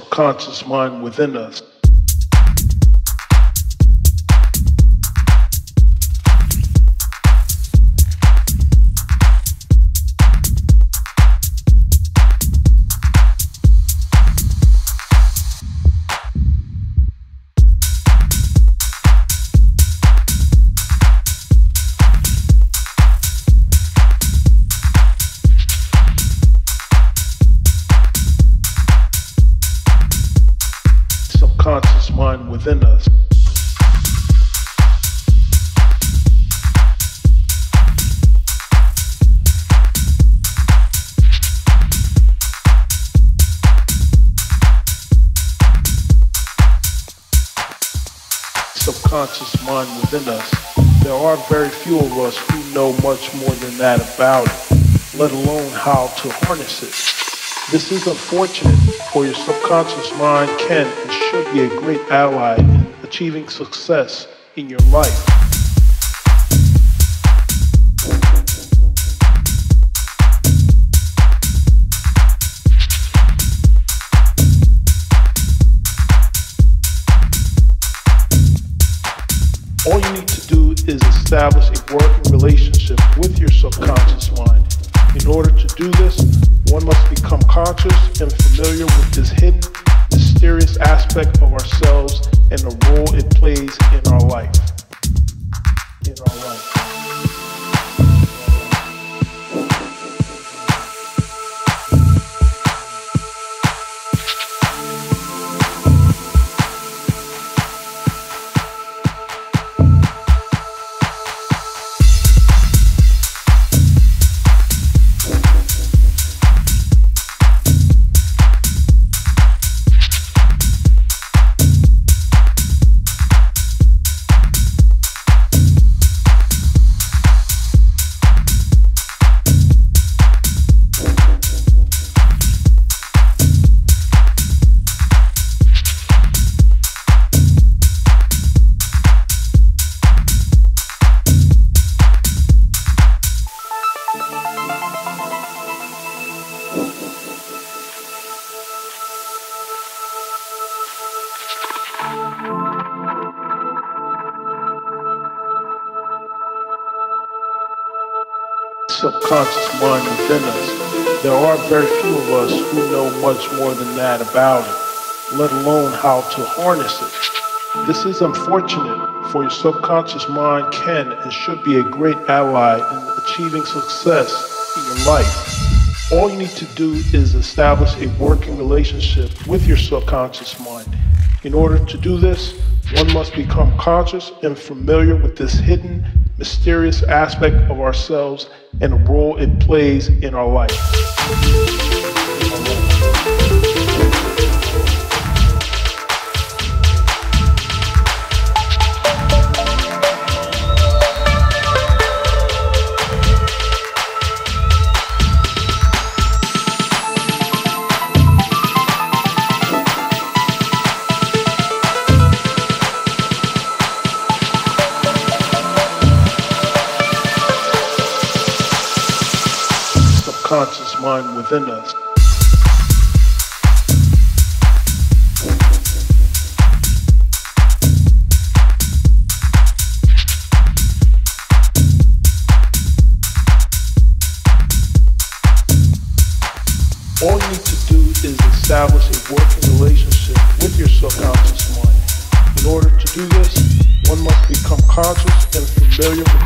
subconscious mind within us. Within us. Subconscious mind within us. There are very few of us who know much more than that about it, let alone how to harness it. This is unfortunate, for your subconscious mind can and should be a great ally in achieving success in your life. All you need to do is establish a working relationship with your subconscious mind. In order to do this, one must become conscious and familiar with this hidden, mysterious aspect of ourselves and the role it plays in our life. In our life. Subconscious mind within us. There are very few of us who know much more than that about it, let alone how to harness it. This is unfortunate, for your subconscious mind can and should be a great ally in achieving success in your life. All you need to do is establish a working relationship with your subconscious mind. In order to do this, one must become conscious and familiar with this hidden, mysterious aspect of ourselves and the role it plays in our life. Subconscious mind within us. All you need to do is establish a working relationship with your subconscious mind. In order to do this, one must become conscious and familiar with